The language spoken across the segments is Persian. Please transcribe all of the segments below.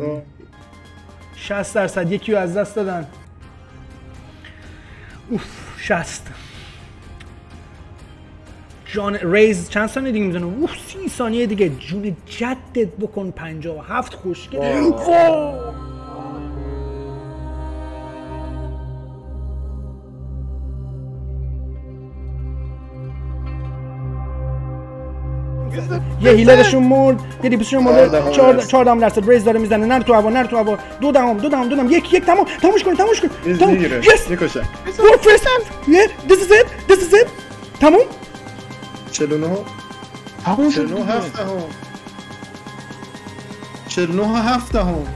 آقا 60 درصد یکی رو از دست دادن. اوف 60 جان ریز چند ثانیه دیگه می‌زنه اوف سی ثانیه دیگه. جون جدت بکن 57 خوشگل. یه هیلرشون مرد یه دیپسشون مرد چهاردهم چهار درصد. چهاردهم درصد ریز داره می‌زنه نر تو هوا نر تو هوا. دو دهم دو دهم دو دهم. یک یک تمام تموش کن تموش کن. می‌گیره یس می‌کشه. برو فرست یه this is it this is it. تموم؟ 49 تموم شد 49 هفته هم 49 هفته هم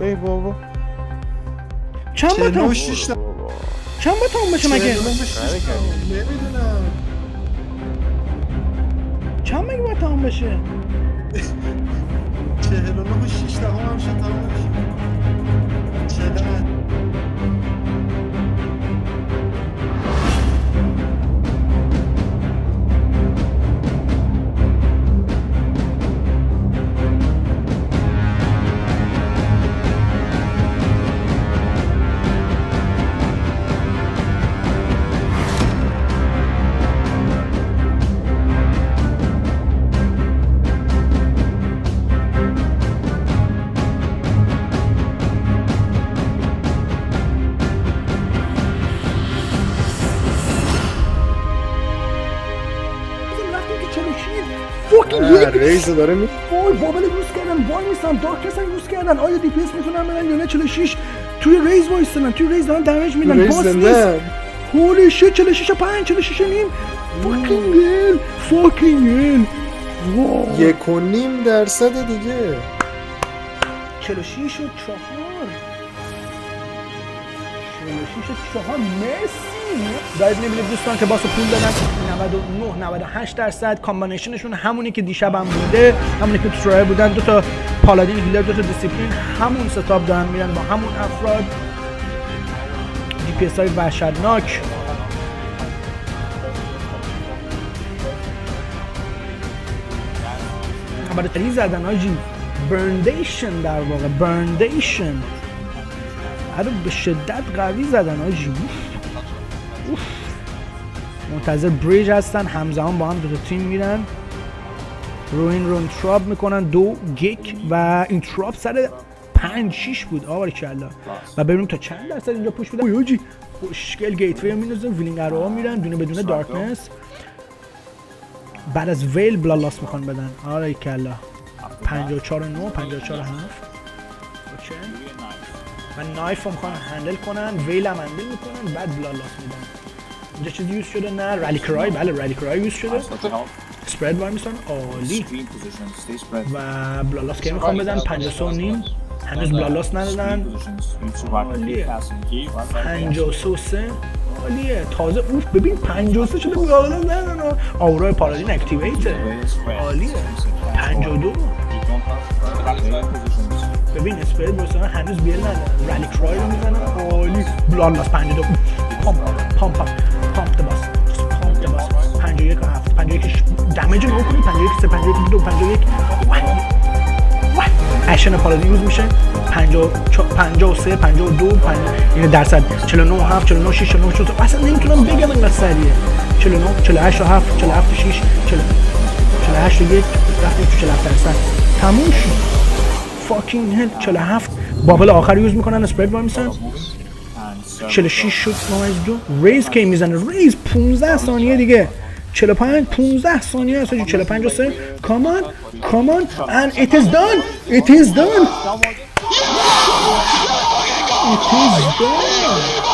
ای بابا. چند با 49 تموم 6 چند با تموم بشه مگه؟ نمی‌دونم. مگه با تموم بشه 49 6 دهم هم شد تمام بشه 46 fucking یک Raze داره می وای bubble use کردن وای میستن Darkness هم use کردن. آیا DPS می‌تونن بدن یا نه؟ 46 توی Raze وایستن توی Raze دارن damage میدن. boss نیست holy shit 46 5 46 نیم. fucking hell fucking hell یک و نیم درصد دیگه. 46 و 4 46 و 4 مرسی. دارید می‌بینید دوستان که boss و pull دادن. 99 98 درصد. کامبینیشنشون همونی که دیشب هم بوده. همونی که تو بودن. دو تا پالادین هیلر دو تا دیسیپلین همون ستاپ دارن میرن با همون افراد. دی پی اس های وحشتناک. برای تری زدن آجی. برندیشن در واقع. برندیشن رو به شدت قوی زدن آجی اوف. اوف. منتظر بریج هستن همزمان با هم دو تیم میرن. روین رون تراب می‌کنن دو گیک و این تراب سر پنج شیش بود. آوار کلا و ببینیم تا چند درصد اینجا پوش بدن اوی آجی. خوشگل گیت وی میندازه ویلینگ ها میرن دونه بدونه دارکنس. بعد از ویل بلا لاس می‌خوان بدن. آره کلا 54 9 54 7 اوکی. و knife رو می‌خوان handle کنن veil هم handle می‌کنن بعد bloodlust میدن. اینجا چیزی use شده؟ نه rally cry بله rally cry use شده. spread وای میسن عالی. و bloodlust که می‌خوام بدن 53 و نیم. هنوز bloodlust ندادن. عالیه. 53 و سه عالیه. تازه اوف ببین 53 شده. bloodlust ندادن aura ی paladin active ه. عالیه. 52 ببین اسپرد برسن هنوز بیل ندارن رلی کرای رو می‌زنن عالی بلالاس 52 پامپ پامپ پامپ پامپ باس پامپ باس 51 و 7 51 دمیج رو کنی 51 3 51 2 51 اکشن پارادین یوز میشه. 53 52 این درصد. 49 7 49 6 49 6 اصلا نمی‌تونم بگم اینقدر سریعه. 49 48 و 7 47 و 6 48 و 1 رفتیم تو 47 درصد. تموم شد. fucking hell 47 bubble آخر use می‌کنن spread وای میسن. 46 شد نمایز دو. Raze کی می‌زنه. Raze 15 ثانیه دیگه. 45 15 ثانیه است 45 و 3 come on come on and it is done. It is done. It is done.